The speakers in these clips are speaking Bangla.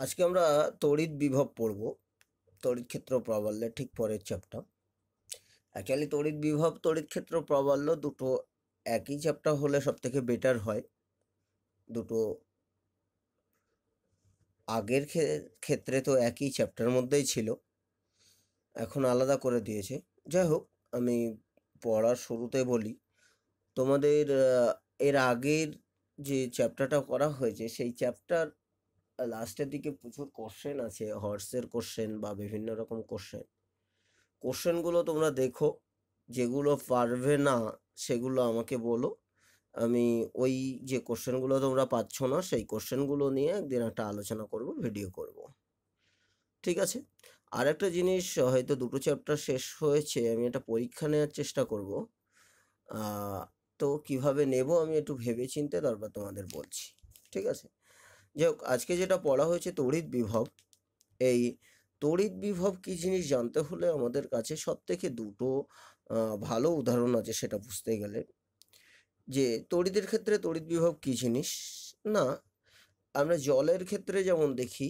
আজকে আমরা তড়িৎ বিভব পড়ব। তড়িৎ ক্ষেত্র প্রাবল্যের ঠিক পরের চ্যাপ্টার অ্যাকচুয়ালি তড়িৎ বিভব, তড়িৎ ক্ষেত্র প্রাবল্য দুটো একই চ্যাপ্টার হলে সব থেকে বেটার হয়। দুটো আগের ক্ষে- ক্ষেত্রে তো একই চ্যাপ্টার মধ্যেই ছিল। এখন আলাদা করে দিয়েছে। যাই হোক, আমি পড়ার শুরুতে বলি, তোমাদের এর আগের যে চ্যাপ্টারটা করা হয়েছে, সেই চ্যাপ্টার লাস্টের দিকে প্রচুর কোশ্চেন আছে হর্সের কোশ্চেন বা বিভিন্ন রকম কোশ্চেন কোশ্চেনগুলো তোমরা দেখো, যেগুলো পারবে না, সেগুলো আমাকে বলো। আমি ওই যে কোশ্চেনগুলো তোমরা পাচ্ছ না, সেই কোশ্চেনগুলো নিয়ে একদিন একটা আলোচনা করব ভিডিও করব। ঠিক আছে? আর একটা জিনিস, হয়তো দুটো চ্যাপ্টার শেষ হয়েছে, আমি একটা পরীক্ষা নেওয়ার চেষ্টা করব। তো কীভাবে নেব আমি একটু ভেবে চিন্তে তারপর তোমাদের বলছি। ঠিক আছে? যাই হোক আজকে যেটা পড়া হয়েছে তড়িৎ বিভব, এই তড়িৎ বিভব কি জিনিস জানতে হলে আমাদের কাছে সব থেকে দুটো ভালো উদাহরণ আছে সেটা বুঝতে গেলে। যে তড়িতের ক্ষেত্রে তড়িৎ বিভব কি জিনিস? না, আমরা জলের ক্ষেত্রে যেমন দেখি,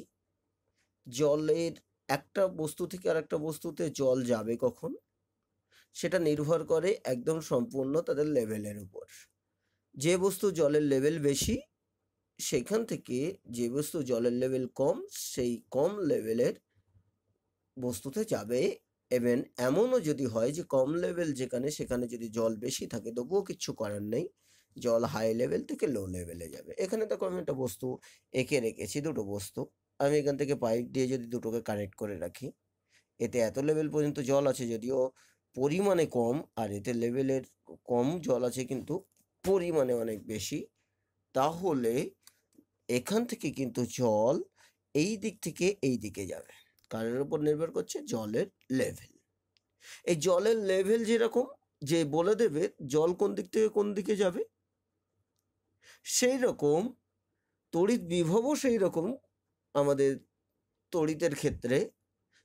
জলের একটা বস্তু থেকে আর একটা বস্তুতে জল যাবে কখন? সেটা নির্ভর করে একদম সম্পূর্ণ তাদের লেভেলের উপর। যে বস্তু জলের লেভেল বেশি সেখান থেকে যে বস্তু জলের লেভেল কম, সেই কম লেভেলের বস্তুতে যাবে। এবং এমনও যদি হয় যে কম লেভেল যেখানে, সেখানে যদি জল বেশি থাকে, তবুও কিচ্ছু করার নেই। জল হাই লেভেল থেকে লো লেভেলে যাবে। এখানে দেখো আমি একটা বস্তু এঁকে রেখেছি, দুটো বস্তু। আমি এখান থেকে পাইপ দিয়ে যদি দুটোকে কানেক্ট করে রাখি, এতে এত লেভেল পর্যন্ত জল আছে যদিও পরিমাণে কম, আর এতে লেভেলের কম জল আছে কিন্তু পরিমাণে অনেক বেশি। তাহলে এখান থেকে কিন্তু জল এই দিক থেকে এই দিকে যাবে। কারের উপর নির্ভর করছে জলের লেভেল এই জলের লেভেল যেরকম, যে বলে দেবে জল কোন দিক থেকে কোন দিকে যাবে সেই রকম তড়িৎ বিভবও সেই রকম আমাদের তড়িতের ক্ষেত্রে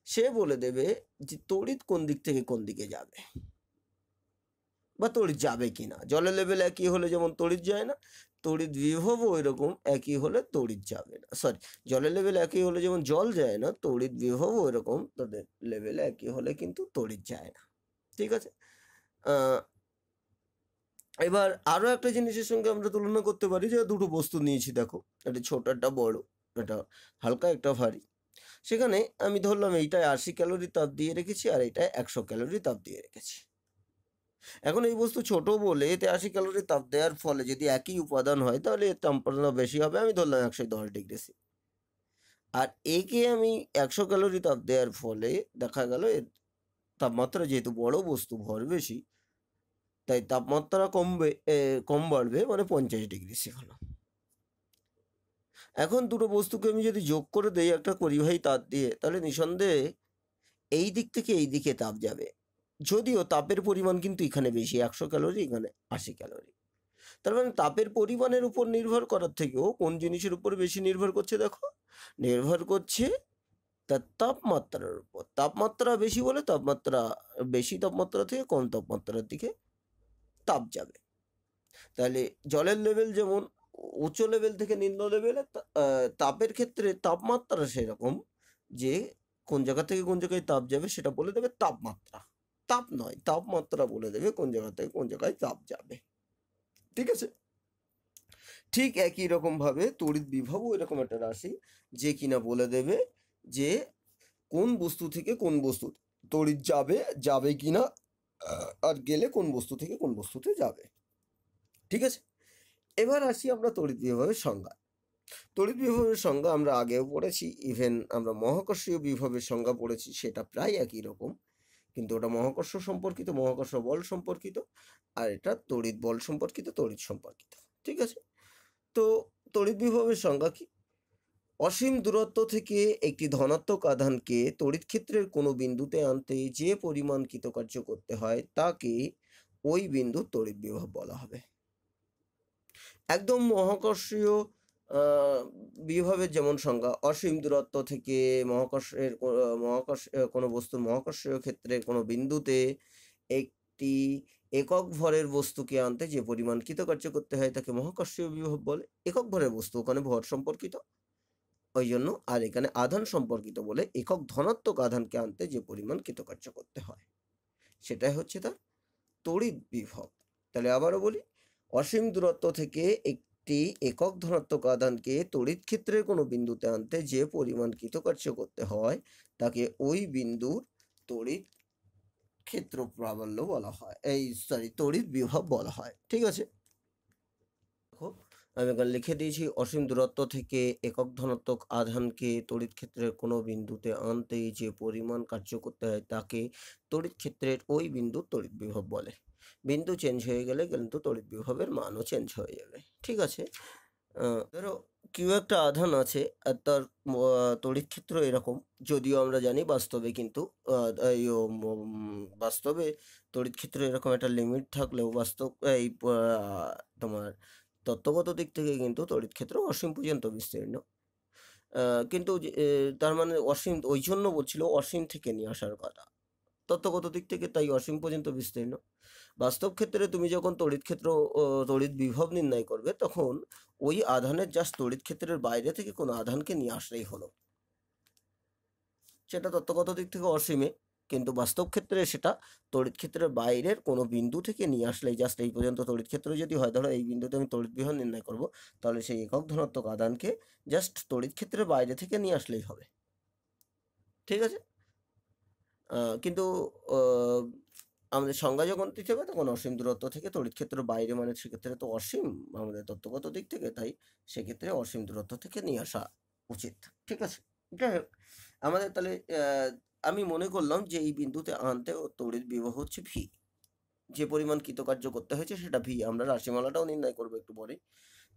সে বলে দেবে যে তড়িৎ কোন দিক থেকে কোন দিকে যাবে। বা তড়িৎ যাবে কি না জলের লেভেল একই হলে যেমন তড়িৎ যায় না, তড়িৎ বিভবও এরকম একই হলে তড়িৎ যাবে না। সরি জলের লেভেল একই হলে যেমন জল যায় না, তড়িৎ বিভবও এরকম তাদের লেভেল একই হলে কিন্তু তড়িৎ যায় না। ঠিক আছে? এবার আরও একটা জিনিসের সঙ্গে আমরা তুলনা করতে পারি যে দুটো বস্তু নিয়েছি, দেখো। একটা ছোট, একটা বড় এটা হালকা, একটা ভারী। সেখানে আমি ধরলাম এইটায় আশি ক্যালোরি তাপ দিয়ে রেখেছি আর এইটায় একশো ক্যালোরি তাপ দিয়ে রেখেছি। এখন এই বস্তু ছোট বলে এতে আশি ক্যালোরি তাপ দেওয়ার ফলে যদি একই উপাদান হয়, তাহলে এর তাপমাত্রা বেশি হবে। আমি ধরলাম একশো দশ ডিগ্রি সি আর একে আমি একশো ক্যালোরি তাপ দেওয়ার ফলে দেখা গেল এর তাপমাত্রা যেহেতু বড় বস্তু, ভর বেশি, তাই তাপমাত্রা কমবে কম বাড়বে মানে পঞ্চাশ ডিগ্রি সি হলো। এখন দুটো বস্তুকে আমি যদি যোগ করে দেই, একটা পরিবাহী তার দিয়ে, তাহলে নিঃসন্দেহে এই দিক থেকে এই দিকে তাপ যাবে। যদিও তাপের পরিমাণ কিন্তু এখানে বেশি, একশো ক্যালোরি, এখানে আশি ক্যালোরি। তার মানে তাপের পরিমাণের উপর নির্ভর করার থেকেও কোন জিনিসের উপর বেশি নির্ভর করছে দেখো? নির্ভর করছে তার তাপমাত্রার উপর। তাপমাত্রা বেশি বলে তাপমাত্রা, বেশি তাপমাত্রা থেকে কম তাপমাত্রার দিকে তাপ যাবে। তাহলে জলের লেভেল যেমন উচ্চ লেভেল থেকে নিম্ন লেভেলে তাপের ক্ষেত্রে তাপমাত্রা সেরকম যে কোন জায়গা থেকে কোন জায়গায় তাপ যাবে সেটা বলে দেবে তাপমাত্রা। তাপ নয় তাপমাত্রা বলে দেবে কোন জায়গা থেকে কোন জায়গায় তাপ যাবে। ঠিক আছে? ঠিক একই রকম ভাবে তড়িৎ বিভবও এরকম একটা রাশি যে কিনা বলে দেবে যে কোন বস্তু থেকে কোন বস্তু তড়িৎ যাবে যাবে কিনা আর গেলে কোন বস্তু থেকে কোন বস্তুতে যাবে। ঠিক আছে? এবার আসি আমরা তড়িৎ বিভবের সংজ্ঞা। তড়িৎ বিভবের সংজ্ঞা আমরা আগেও পড়েছি ইভেন আমরা মহাকর্ষীয় বিভবের সংজ্ঞা পড়েছি, সেটা প্রায় একই রকম। কিন্তু ওটা মহাকর্ষ সম্পর্কিত, মহাকর্ষ বল সম্পর্কিত, আর এটা তড়িৎ বল সম্পর্কিত, তড়িৎ সম্পর্কিত, ঠিক আছে? তো তড়িৎ বিভবের সংজ্ঞা কি? অসীম দূরত্ব থেকে একটি ধনাত্মক আধানকে তড়িৎ ক্ষেত্রের কোনো বিন্দুতে আনতে যে পরিমাণ কৃতকার্য করতে হয় তাকে ওই বিন্দু তড়িৎ বিভব বলা হবে। একদম মহাকর্ষীয় বিভবের যেমন সংজ্ঞা, অসীম দূরত্ব থেকে মহাকর্ষের মহাকর্ষ কোনো বস্তুর মহাকর্ষীয় ক্ষেত্রে কোনো বিন্দুতে একটি একক ভরের বস্তুকে আনতে যে পরিমাণ কৃতকার্য করতে হয় তাকে মহাকর্ষীয় বিভব বলে। একক ভরের বস্তু ওখানে ভর সম্পর্কিত। ওই জন্য আর এখানে আধান সম্পর্কিত বলে একক ধনাত্মক আধানকে আনতে যে পরিমাণ কৃতকার্য করতে হয়। সেটাই হচ্ছে তার তড়িৎ বিভব। তাহলে আবারও বলি, অসীম দূরত্ব থেকে একটি একক ধনাত্মক আধানকে তড়িৎ ক্ষেত্রের কোনো বিন্দুতে আনতে যে পরিমাণ কৃতকার্য করতে হয়, তাকে ওই বিন্দুর তড়িৎ ক্ষেত্র প্রাবল্য বলা হয়। এই সরি তড়িৎ বিভব বলা হয়। ঠিক আছে? আমি এখানে লিখে দিয়েছি, অসীম দূরত্ব থেকে একক ধনাত্মক আধানকে তড়িৎ ক্ষেত্রের কোনো বিন্দুতে আনতে যে পরিমাণ কার্য করতে হয়, তাকে তড়িৎ ক্ষেত্রের ওই বিন্দু তড়িৎ বিভব বলে। বিন্দু চেঞ্জ হয়ে গেলে কিন্তু তড়িৎ বিভবের মানও চেঞ্জ হয়ে যাবে। ঠিক আছে? ধরো কেউ একটা আধান আছে, আর তার তড়িৎ ক্ষেত্র এরকম। যদিও আমরা জানি বাস্তবে কিন্তু বাস্তবে তড়িৎ ক্ষেত্র এরকম একটা লিমিট থাকলেও বাস্তব, এই তোমার তত্ত্বগত দিক থেকে কিন্তু তড়িৎ ক্ষেত্র অসীম পর্যন্ত বিস্তীর্ণ। কিন্তু তার মানে অসীম, ওই জন্য বলছিল অসীম থেকে নিয়ে আসার কথা। তত্ত্বগত দিক থেকে তাই অসীম পর্যন্ত বিস্তীর্ণ। বাস্তব ক্ষেত্রে তুমি যখন তড়িৎ ক্ষেত্র তড়িৎ বিভব নির্ণয় করবে, তখন ওই আধানের জাস্ট তড়িৎ ক্ষেত্রের বাইরে থেকে কোনো আধানকে নিয়ে আসলেই হলো। সেটা তত্ত্বগত দিক থেকে অসীমে, কিন্তু বাস্তব ক্ষেত্রে সেটা তড়িৎ ক্ষেত্রের বাইরের কোনো বিন্দু থেকে নিয়ে আসলেই জাস্ট এই পর্যন্ত তড়িৎ ক্ষেত্র যদি হয়, ধরো এই বিন্দুতে আমি তড়িৎ বিভব নির্ণয় করব, তাহলে সেই একক ধনাত্মক আধানকে জাস্ট তড়িৎ ক্ষেত্রের বাইরে থেকে নিয়ে আসলেই হবে। ঠিক আছে? কিন্তু আমাদের সংজ্ঞা যখন দিতে হবে তখন অসীম দূরত্ব থেকে তড়িৎ ক্ষেত্র বাইরে মানে সেক্ষেত্রে তো অসীম, আমাদের তত্ত্বগত দিক থেকে তাই সেক্ষেত্রে অসীম দূরত্ব থেকে নিয়ে আসা উচিত, ঠিক আছে? যাই হোক, আমাদের তাহলে আমি মনে করলাম যে এই বিন্দুতে আনতে তড়িৎ বিবাহ হচ্ছে ভি যে পরিমাণ কৃতকার্য করতে হয়েছে সেটা ভি আমরা রাশিমালাটাও নির্ণয় করব একটু পরে।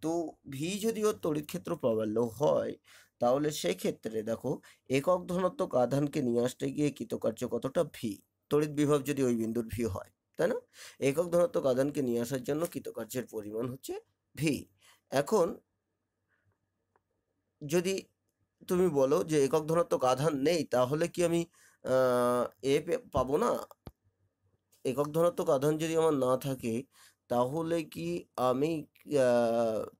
তো ভি যদি ওর তড়িৎ ক্ষেত্র প্রাবল্য হয় তাহলে সেক্ষেত্রে দেখো একক ধনাত্মক আধানকে নিয়ে আসতে গিয়ে কৃতকার্য কতটা ভি তড়িৎ বিভব যদি ওই বিন্দুর ভি হয়, তাই না? একক ধনাত্মক আধানকে নিয়ে আসার জন্য কৃতকার্যের পরিমাণ হচ্ছে ভি এখন যদি তুমি বলো যে একক ধনাত্মক আধান নেই, তাহলে কি আমি এ পাবো না? একক ধনাত্মক আধান যদি আমার না থাকে তাহলে কি আমি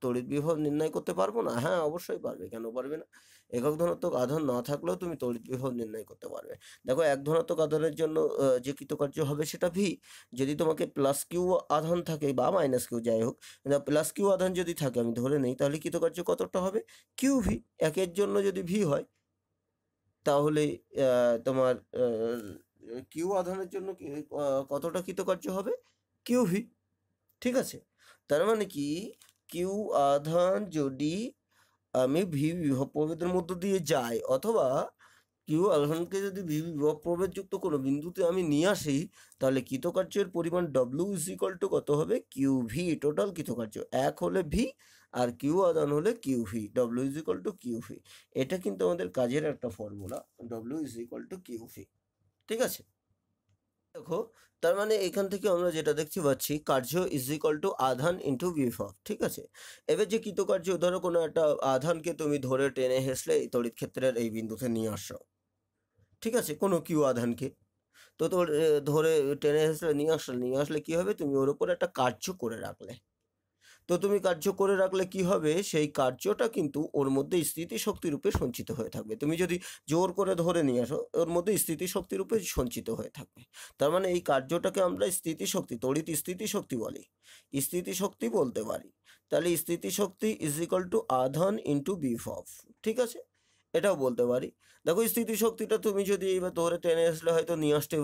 তড়িৎ বিভব নির্ণয় করতে পারব না? হ্যাঁ অবশ্যই পারবে। কেন পারবে না? একক ধনাত্মক আধান না থাকলেও তুমি তড়িৎ বিভব নির্ণয় করতে পারবে। দেখো, এক ধনাত্মক আধানের জন্য যে কৃতকার্য হবে সেটা ভি যদি তোমাকে প্লাস কিউ আধান থাকে বা মাইনাস কিউ যাই হোক প্লাস কিউ আধান যদি থাকে, আমি ধরে নেই, তাহলে কৃতকার্য কতটা হবে? কিউ ভি একের জন্য যদি ভি হয়, তাহলে তোমার কিউ আধানের জন্য কতটা কৃতকার্য হবে? কিউ ভি ঠিক আছে? তার মানে কি? কিউ আধান যদি আমি ভি বিভব প্রভেদের মধ্য দিয়ে যাই, অথবা কিউ আধানকে যদি ভি বিভব প্রভেদ যুক্ত কোনো বিন্দুতে আমি নিয়ে আসি, তাহলে কৃতকার্যের পরিমাণ ডব্লিউ ইজ ইকাল টু কত হবে? কিউ ভি টোটাল কৃতকার্য। এক হলে ভি আর কিউ আধান হলে Q V W is equal to Q V এটা কিন্তু আমাদের কাজের একটা formula W is equal to Q V ঠিক আছে? দেখো, তার মানে এখান থেকে আমরা যেটা দেখতে পাচ্ছি, কার্য ইজ ইকাল টু আধান ইন্টু বিভব ঠিক আছে? এবার যে কৃতকার্য, ধরো কোনো একটা আধানকে তুমি ধরে টেনে হেসলে, এই তড়িৎ ক্ষেত্রের এই বিন্দুতে নিয়ে আসো, ঠিক আছে? কোনো কিউ আধানকে। তো তোর ধরে টেনে হেসলে, নিয়ে আসলে নিয়ে আসলে কী হবে? তুমি ওর উপর একটা কার্য করে রাখলে। তো তুমি কার্য করে রাখলে কি হবে? সেই কার্যটা কিন্তু ওর মধ্যে স্থিতিশক্তি রূপে সঞ্চিত হয়ে থাকবে। তুমি যদি জোর করে ধরে নিয়ে আসো, ওর মধ্যে স্থিতিশক্তি রূপে সঞ্চিত হয়ে থাকবে। তার মানে এই কার্যটাকে আমরা স্থিতিশক্তি, তড়িৎ স্থিতিশক্তি বলি। স্থিতিশক্তি বলতে পারি। তাহলে স্থিতিশক্তি ইজ ইকাল টু আধান ইন্টু বিভব ঠিক আছে? এটাও বলতে পারি। দেখো স্থিতিশক্তিটা তুমি যদি এইবার ধরে টেনে আসলে হয়তো নিয়ে আসতে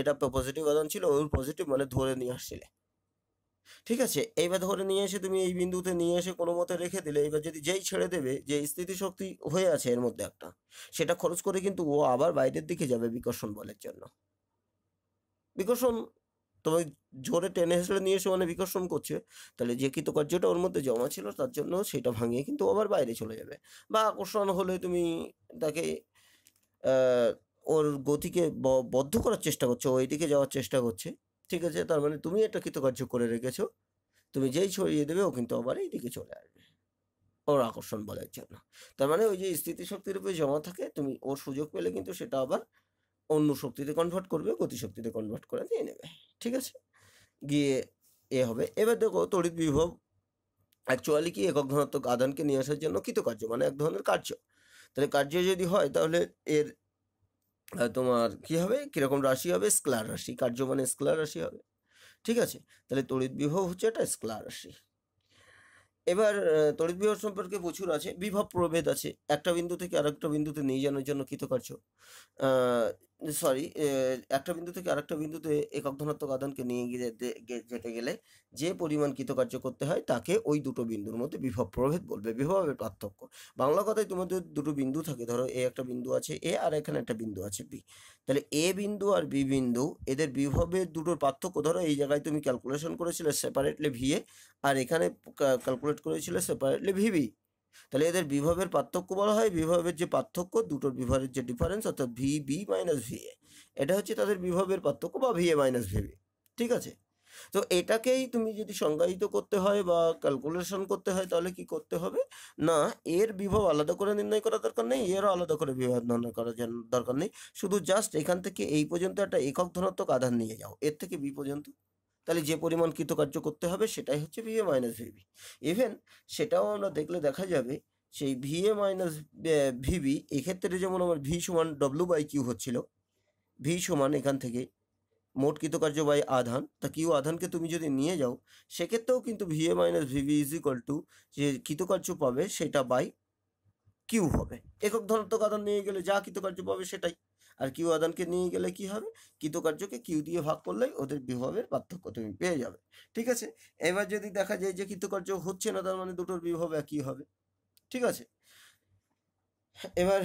এটা পজিটিভ আধান ছিল, ওর পজিটিভ মানে ধরে নিয়ে আসছিলে। ঠিক আছে? এইবার ধরে নিয়ে এসে তুমি এই বিন্দুতে নিয়ে এসে কোনো মতে রেখে দিলে, এবার যদি যেই ছেড়ে দেবে, যে স্থিতিশক্তি হয়ে আছে এর মধ্যে একটা, সেটা খরচ করে কিন্তু ও আবার বাইরের দিকে যাবে বিকর্ষণ বলের জন্য। বিকর্ষণ তোমায় জোরে টেনে হেসড়ে নিয়ে এসে মানে বিকর্ষণ করছে, তাহলে যে কৃতকার্যটা ওর মধ্যে জমা ছিল তার জন্য সেটা ভাঙিয়ে কিন্তু আবার বাইরে চলে যাবে। বা আকর্ষণ হলে তুমি তাকে ওর গতিকে বদ্ধ করার চেষ্টা করছ ওই দিকে যাওয়ার চেষ্টা করছে। ঠিক আছে, তার মানে তুমি একটা কৃতকার্য করে রেখেছো। তুমি যেই ছড়িয়ে দেবে, ও কিন্তু আবার এই দিকে চলে আসবে। ওর আকর্ষণ বলের জন্য। তার মানে ওই যে স্থিতিশক্তির উপরে জমা থাকে, তুমি ওর সুযোগ পেলে কিন্তু সেটা আবার অন্য শক্তিতে কনভার্ট করবে গতিশক্তিতে কনভার্ট করে নিয়ে নেবে। ঠিক আছে? গিয়ে এ হবে। এবার দেখো, তড়িৎ বিভব অ্যাকচুয়ালি কি? একক ঘনত্বক আধানকে নিয়ে আসার জন্য কৃতকার্য মানে এক ধরনের কার্য। তাহলে কার্য যদি হয়, তাহলে এর তোমার কি হবে? কীরকম রাশি হবে? স্কলার রাশি। কার্য মানে স্কলার রাশি হবে। ঠিক আছে? তাহলে তড়িৎ বিভব হচ্ছে একটা স্কলার রাশি। এবার তড়িৎ বিভব সম্পর্কে প্রচুর আছে। বিভব প্রভেদ আছে। একটা বিন্দু থেকে আরেকটা বিন্দুতে নিয়ে যাওয়ার জন্য কৃতকার্য। সরি একটা বিন্দু থেকে আরেকটা বিন্দুতে একক ধনাত্মক আদানকে নিয়ে গিয়ে যেতে- যেতে গেলে যে পরিমাণ কৃতকার্য করতে হয় তাকে ওই দুটো বিন্দুর মধ্যে বিভব প্রভেদ বলবে, বিভবের পার্থক্য। বাংলা কথায় তোমাদের দুটো বিন্দু থাকে, ধরো এ একটা বিন্দু আছে এ আর এখানে একটা বিন্দু আছে বি। তাহলে এ বিন্দু আর বি বিন্দু, এদের বিভবের দুটোর পার্থক্য, ধরো এই জায়গায় তুমি ক্যালকুলেশন করেছিলে সেপারেটলি ভিএ আর এখানে ক্যালকুলেট করেছিলে সেপারেটলি ভিবি তাহলে এদের বিভবের পার্থক্য বলা হয়, বিভবের যে পার্থক্য দুটোর বিভবের যে ডিফারেন্স অর্থাৎ V B minus V A এটা হচ্ছে তাদের বিভবের পার্থক্য বা ভি এ মাইনাস ভিবি ঠিক আছে? তো এটাকেই তুমি যদি সংজ্ঞায়িত করতে হয় বা ক্যালকুলেশন করতে হয়, তাহলে কি করতে হবে? না, এর বিভব আলাদা করে নির্ণয় করার দরকার নেই, এরও আলাদা করে বিভব নির্ণয় করার দরকার নেই। শুধু জাস্ট এখান থেকে এই পর্যন্ত একটা একক ধনাত্মক আধান নিয়ে যাও, এর থেকে বি পর্যন্ত। তাহলে যে পরিমাণ কৃতকার্য করতে হবে সেটাই হচ্ছে ভিএ মাইনাস ভিবি ইভেন সেটাও আমরা দেখলে দেখা যাবে, সেই ভিএ মাইনাস ভিবি এক্ষেত্রে যেমন আমার ভি সমান ডব্লু বাই কিউ হচ্ছিল ভি সমান এখান থেকে মোট কৃতকার্য বাই আধান, তা কিউ আধানকে তুমি যদি নিয়ে যাও, সেক্ষেত্রেও কিন্তু VA minus VB is equal to যে কৃতকার্য পাবে সেটা বাই কিউ হবে। একক ধনাত্মক আধান নিয়ে গেলে যা কৃতকার্য পাবে সেটাই। আর কিউ আদানকে নিয়ে গেলে কি হবে? কৃতকার্যকে কিউ দিয়ে ভাগ করলেই ওদের বিভবের পার্থক্য তুমি পেয়ে যাবে। ঠিক আছে? এবার যদি দেখা যায় যে কৃতকার্য হচ্ছে না, তার মানে দুটোর বিভব একই হবে। ঠিক আছে? এবার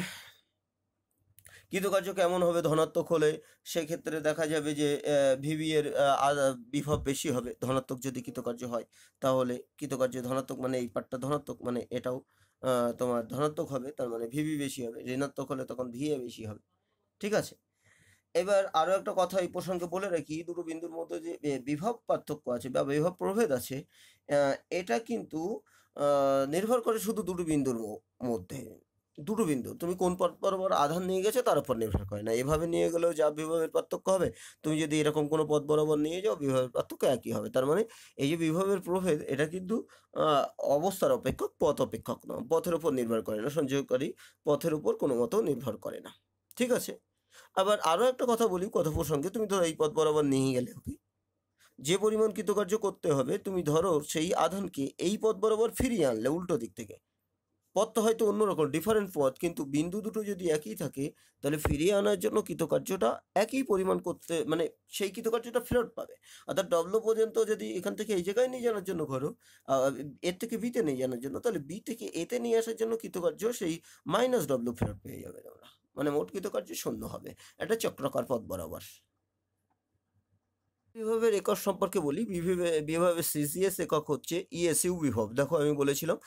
কৃতকার্য কেমন হবে ধনাত্মক হলে? সেক্ষেত্রে দেখা যাবে যে ভিবি এর বিভব বেশি হবে। ধনাত্মক যদি কৃতকার্য হয়, তাহলে কৃতকার্য ধনাত্মক মানে এই পার্টটা ধনাত্মক মানে এটাও তোমার ধনাত্মক হবে, তার মানে ভিভি বেশি হবে। ঋণাত্মক হলে তখন ভিএ বেশি হবে। ঠিক আছে? এবার আরও একটা কথা এই প্রসঙ্গে বলে রাখি, দুটো বিন্দুর মধ্যে যে বিভব পার্থক্য আছে বা বিভব প্রভেদ আছে এটা কিন্তু নির্ভর করে শুধু দুটো বিন্দুর মধ্যে। দুটো বিন্দু, তুমি কোন পথ বরাবর আধান নিয়ে গেছো তার উপর নির্ভর করে না। এভাবে নিয়ে গেলেও যা বিভবের পার্থক্য হবে, তুমি যদি এরকম কোনো পথ বরাবর নিয়ে যাও, বিভবের পার্থক্য একই হবে। তার মানে এই যে বিভবের প্রভেদ, এটা কিন্তু অবস্থার অপেক্ষক, পথ অপেক্ষক না পথের উপর নির্ভর করে না সঞ্চয়কারী পথের উপর কোনো মতো নির্ভর করে না। ঠিক আছে? আবার আরও একটা কথা বলি কথা প্রসঙ্গে তুমি ধরো এই পথ বরাবর নিয়ে গেলে ওকে যে পরিমাণ কৃতকার্য করতে হবে তুমি ধরো সেই আধানকে এই পথ বরাবর ফিরিয়ে আনলে উল্টো দিক থেকে। পথটা হয়তো অন্যরকম ডিফারেন্ট পথ কিন্তু বিন্দু দুটো যদি একই থাকে তাহলে ফিরিয়ে আনার জন্য কৃতকার্যটা একই পরিমাণ করতে মানে সেই কৃতকার্যটা ফেরত পাবে। অর্থাৎ ডব্লু পর্যন্ত যদি এখান থেকে এই জায়গায় নিয়ে জানার জন্য আহ, এর থেকে বিতে নিয়ে জানার জন্য তাহলে বি থেকে এতে নিয়ে আসার জন্য কৃতকার্য সেই মাইনাস ডব্লু ফেরত পেয়ে যাবে তোমরা। মানে মোট কৃতকার্য শূন্য হবে। একটা চক্রাকার পথ বরাবর। বিভবের একক সম্পর্কে বলি বিভবে বিভবের সিসিএস একক হচ্ছে ইএসইউ বিভব। দেখো আমি বলেছিলাম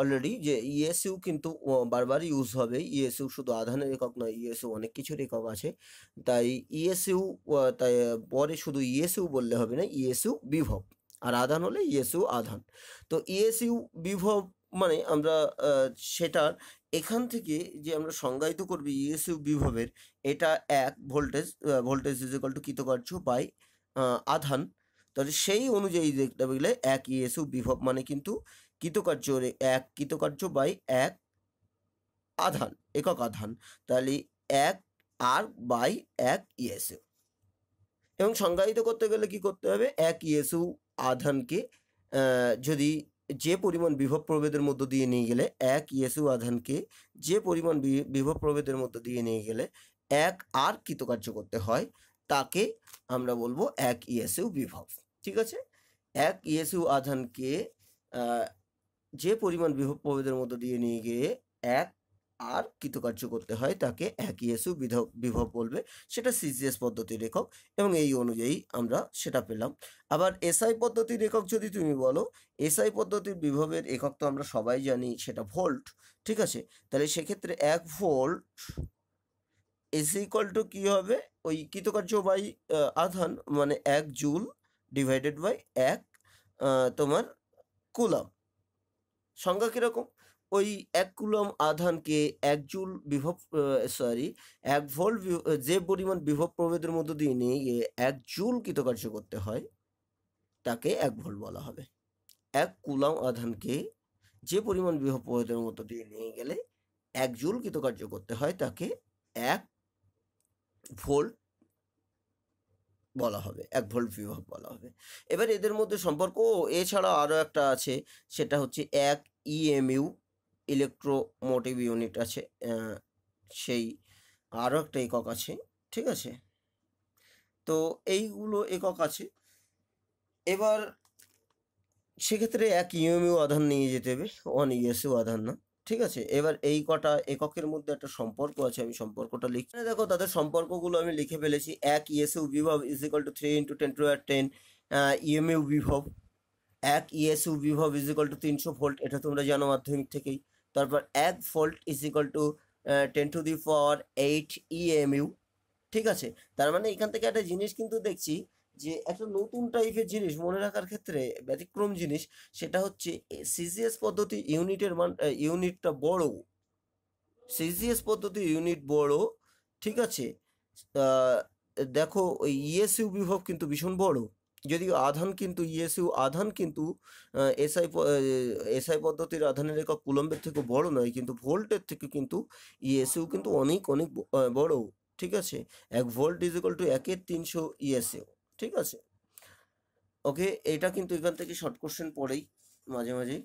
অলরেডি যে ইএসইউ কিন্তু আহ, বারবার ইউজ হবে। ইএসইউ শুধু আধানের একক নয় ইএসইউ অনেক কিছুর একক আছে। তাই ইএসইউ তাই পরে শুধু ইএসইউ বললে হবে না ইএসইউ বিভব। আর আধান হলে ইএসইউ আধান। তো ইএসইউ বিভব মানে আমরা সেটার এখান থেকে যে আমরা সংজ্ঞায়িত করবি ইএসইউ বিভবের, এটা এক voltage voltage is equal to কৃতকার্য by আধান। তাহলে সেই অনুযায়ী দেখতে গেলে এক ইএসইউ বিভব মানে কিন্তু কৃতকার্য এক কৃতকার্য বাই এক আধান, একক আধান। তাহলে এক আর বাই এক ইএসইউ এবং সংজ্ঞায়িত করতে গেলে কি করতে হবে? এক ইএসইউ আধানকে যদি যে পরিমাণ বিভব প্রভেদের মধ্য দিয়ে নিয়ে গেলে এক ইয়েসু আধানকে যে পরিমাণ বিভব প্রভেদের মধ্য দিয়ে নিয়ে গেলে এক আর কৃতকার্য করতে হয়, তাকে আমরা বলব এক ইয়েসু বিভব। ঠিক আছে? এক ইয়েসু আধানকে যে পরিমাণ বিভব প্রভেদের মধ্য দিয়ে নিয়ে গিয়ে এক আর কৃতকার্য করতে হয় তাকে একই ইএসইউ বিভব বিভব বলবে। সেটা সিজিএস পদ্ধতির একক এবং এই অনুযায়ী আমরা সেটা পেলাম। আবার এসআই পদ্ধতির একক যদি তুমি বলো এসআই পদ্ধতির বিভবের একক তো আমরা সবাই জানি, সেটা ভোল্ট, ঠিক আছে? তাহলে সেক্ষেত্রে এক ভোল্ট এস ইকুয়াল টু কী হবে? ওই কৃতকার্য বাই আধান মানে এক জুল ডিভাইডেড বাই এক তোমার কুলাম সংজ্ঞা কীরকম? ওই এক কুলম আধানকে এক জুল বিভব সরি এক ভোল্ট যে পরিমাণ বিভব প্রভেদের মধ্য দিয়ে নিয়ে এক জুল কৃতকার্য করতে হয়, তাকে এক ভোল্ট বলা হবে। এক কুলাম আধানকে যে পরিমাণ বিভব প্রভেদের মধ্য দিয়ে নিয়ে গেলে এক জুল কৃতকার্য করতে হয়, তাকে এক ভোল্ট বলা হবে, এক ভোল্ট বিভব বলা হবে। এবার এদের মধ্যে সম্পর্ক এছাড়া আরও একটা আছে, সেটা হচ্ছে এক ইএমইউ ইলেকট্রোমোটিভ ইউনিট আছে সেই আরও একটা একক আছে, ঠিক আছে? তো এইগুলো একক আছে। এবার সেক্ষেত্রে এক ইএমইউ আধান নিয়ে যেতে হবে ওয়ান ইএসইউ আধান না, ঠিক আছে? এবার এই কটা এককের মধ্যে একটা সম্পর্ক আছে, আমি সম্পর্কটা লিখি। দেখো তাদের সম্পর্কগুলো আমি লিখে ফেলেছি, এক ইএসইউ বিভব is equal to three into ten to ten EMU বিভব, এক ইএসইউ বিভব ইজ ইকাল টু তিনশো ভোল্ট, এটা তোমরা জানো মাধ্যমিক থেকেই। তারপর এক volt is equal to ten to the power eight EMU ঠিক আছে? তার মানে এখান থেকে একটা জিনিস কিন্তু দেখছি যে একটা নতুন টাইপের জিনিস মনে রাখার ক্ষেত্রে ব্যতিক্রম জিনিস সেটা হচ্ছে সিজিএস পদ্ধতি ইউনিটের মান ইউনিটটা বড়। সিজিএস পদ্ধতি ইউনিট বড়, ঠিক আছে? দেখো ওই ইএসইউ বিভব কিন্তু ভীষণ বড়। যদিও আধান কিন্তু ইএসইউ আধান কিন্তু এসআই এসআই পদ্ধতির আধানের একক কুলম্বের থেকে বড় নয়, কিন্তু ভোল্টের থেকে কিন্তু ইএসইউ কিন্তু অনেক অনেক বড়, ঠিক আছে? এক ভোল্ট ইজ ইকাল টু একের তিনশো ইএসইউ ঠিক আছে? ওকে, এটা কিন্তু এখান থেকে শর্ট কোশ্চেন পড়েই, মাঝে, মাঝেই।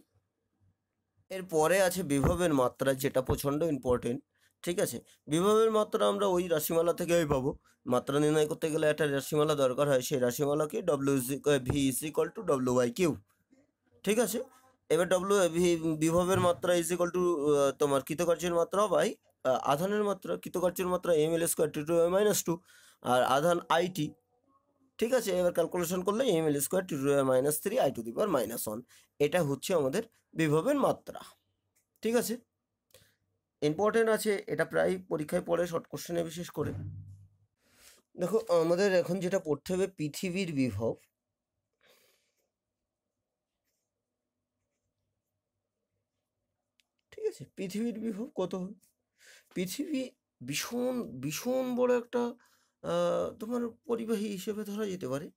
এরপরে আছে বিভবের মাত্রা, যেটা প্রচণ্ড ইম্পর্টেন্ট ঠিক আছে? বিভবের মাত্রা আমরা ওই রাশিমালা থেকেই পাবো। মাত্রা নির্ণয় করতে গেলে একটা রাশিমালা দরকার হয়, সেই রাশিমালাকে W V is equal to W by Q ঠিক আছে? এবার ডব্লিউ বিভবের মাত্রা ইজ ইকাল টু তোমার কৃতকার্যের মাত্রা বাই আধানের মাত্রা, কৃতকার্যের মাত্রা M L square to to minus two আর আধান আইটি ঠিক আছে? এবার ক্যালকুলেশন করলে M L square to to minus three I to the power minus one এটা হচ্ছে আমাদের বিভবের মাত্রা। ঠিক আছে? ইম্পর্টেন্ট আছে, এটা প্রায় পরীক্ষায় পড়ে শর্ট কোশ্চেনে বিশেষ করে। দেখো, আমাদের এখন যেটা পড়তে হবে পৃথিবীর বিভব। ঠিক আছে? পৃথিবীর বিভব কত হবে? পৃথিবী ভীষণ ভীষণ বড় একটা তোমার পরিবাহী হিসেবে ধরা যেতে পারে।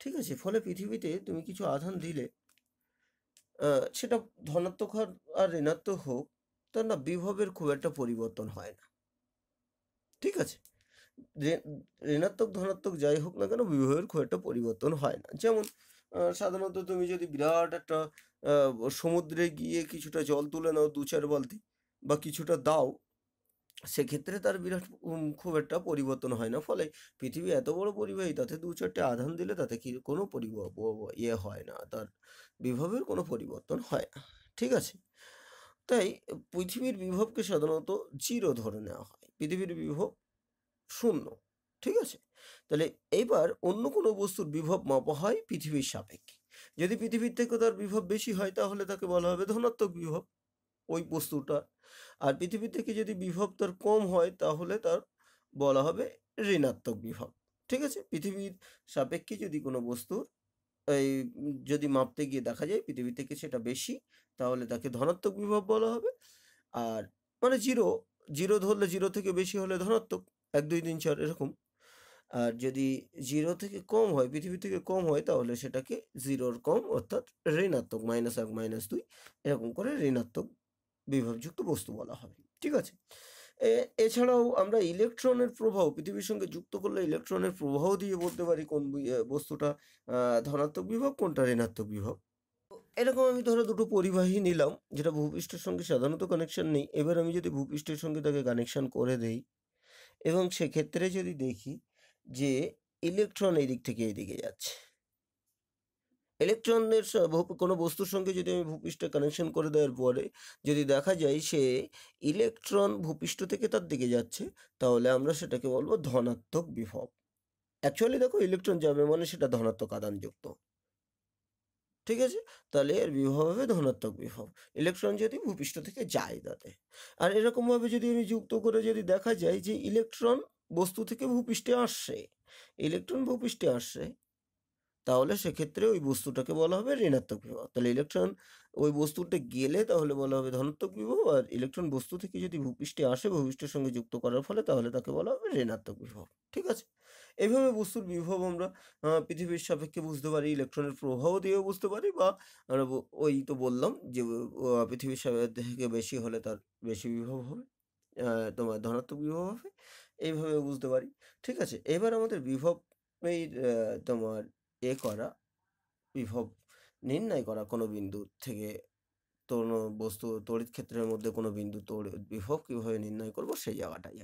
ঠিক আছে? ফলে পৃথিবীতে তুমি কিছু আধান দিলে সেটা ধনাত্মক আর ঋণাত্মক হোক তার না বিভবের খুব একটা পরিবর্তন হয় না। ঠিক আছে? ঋণাত্মক, ধনাত্মক যাই হোক না কেন বিভবের খুব একটা পরিবর্তন হয় না। যেমন সাধারণত তুমি যদি বিরাট একটা সমুদ্রে গিয়ে কিছুটা জল তুলে নাও দু চার বালতি বা কিছুটা দাও, সেক্ষেত্রে তার বিরাট খুব একটা পরিবর্তন হয় না। ফলে পৃথিবী এত বড় পরিবাহী, তাতে দু চারটে আধান দিলে তাতে কি, কোনো পরিব- ইয়ে হয় না। তার বিভবের কোনো পরিবর্তন হয় না। ঠিক আছে? তাই পৃথিবীর বিভবকে সাধারণত জিরো ধরে নেওয়া হয়। পৃথিবীর বিভব শূন্য, ঠিক আছে? তাহলে এইবার অন্য কোনো বস্তুর বিভব মাপা হয় পৃথিবীর সাপেক্ষে। যদি পৃথিবীর থেকে তার বিভব বেশি হয়, তাহলে তাকে বলা হবে ধনাত্মক বিভব, ওই বস্তুটা। আর পৃথিবী থেকে যদি বিভব তার কম হয়, তাহলে তার বলা হবে ঋণাত্মক বিভব, ঠিক আছে? পৃথিবীর সাপেক্ষে যদি কোনো বস্তুর এই যদি মাপতে গিয়ে দেখা যায় পৃথিবী থেকে সেটা বেশি, তাহলে তাকে ধনাত্মক বিভব বলা হবে। আর মানে জিরো জিরো ধরলে জিরো থেকে বেশি হলে ধনাত্মক, এক, দুই, তিন, চার এরকম। আর যদি জিরো থেকে কম হয়, পৃথিবী থেকে কম হয়, তাহলে সেটাকে জিরোর কম অর্থাৎ ঋণাত্মক, মাইনাস এক, মাইনাস দুই এরকম করে ঋণাত্মক বিভবযুক্ত বস্তু বলা হবে। ঠিক আছে? এছাড়াও আমরা ইলেকট্রনের প্রভাব পৃথিবীর সঙ্গে যুক্ত করলে ইলেকট্রনের প্রবাহ দিয়ে বলতে পারি কোন বস্তুটা ধনাত্মক বিভব, কোনটা ঋণাত্মক বিভব। এরকম আমি ধরো দুটো পরিবাহী নিলাম, যেটা ভূপৃষ্ঠের সঙ্গে সাধারণত কানেকশন নেই। এবার আমি যদি ভূপৃষ্ঠের সঙ্গে তাকে কানেকশন করে দেই, এবং সেক্ষেত্রে যদি দেখি যে ইলেকট্রন এই দিক থেকে এইদিকে যাচ্ছে। ইলেকট্রনের কোনো বস্তুর সঙ্গে যদি আমি ভূপৃষ্ঠে কানেকশন করে দেওয়ার পরে যদি দেখা যায় সে ইলেকট্রন ভূপৃষ্ঠ থেকে তার দিকে যাচ্ছে, তাহলে আমরা সেটাকে বলব ধনাত্মক বিভব। অ্যাকচুয়ালি দেখো ইলেকট্রন যাবে মানে সেটা ধনাত্মক আদানযুক্ত। ঠিক আছে? তাহলে এর বিভব হবে ধনাত্মক বিভব। ইলেকট্রন যদি ভূপৃষ্ঠ থেকে যায় তাতে। আর এরকমভাবে যদি আমি যুক্ত করে যদি দেখা যায় যে ইলেকট্রন বস্তু থেকে ভূপৃষ্ঠে আসছে ইলেকট্রন ভূপৃষ্ঠে আসছে তাহলে সেক্ষেত্রে ওই বস্তুটাকে বলা হবে ঋণাত্মক বিভব। তাহলে ইলেকট্রন ওই বস্তুতে গেলে তাহলে বলা হবে ধনাত্মক বিভব আর ইলেকট্রন বস্তু থেকে যদি ভূপৃষ্ঠে আসে ভূপৃষ্ঠের সঙ্গে যুক্ত করার ফলে তাহলে তাকে বলা হবে ঋণাত্মক বিভব। ঠিক আছে? এইভাবে বস্তুর বিভব আমরা পৃথিবীর সাপেক্ষে বুঝতে পারি ইলেকট্রনের প্রভাব দিয়েও বুঝতে পারি বা আমরা ওই তো বললাম যে পৃথিবীর থেকে বেশি হলে তার বেশি বিভব হবে তোমার ধনাত্মক বিভব হবে। এইভাবে বুঝতে পারি। ঠিক আছে? এবার আমাদের বিভব এই তোমার এ করা, বিভব নির্ণয় করা কোনো বিন্দু থেকে তরুণ বস্তু, তড়িৎ ক্ষেত্রের মধ্যে কোনো বিন্দু তড়িৎ বিভব কীভাবে নির্ণয় করব সেই জায়গাটাই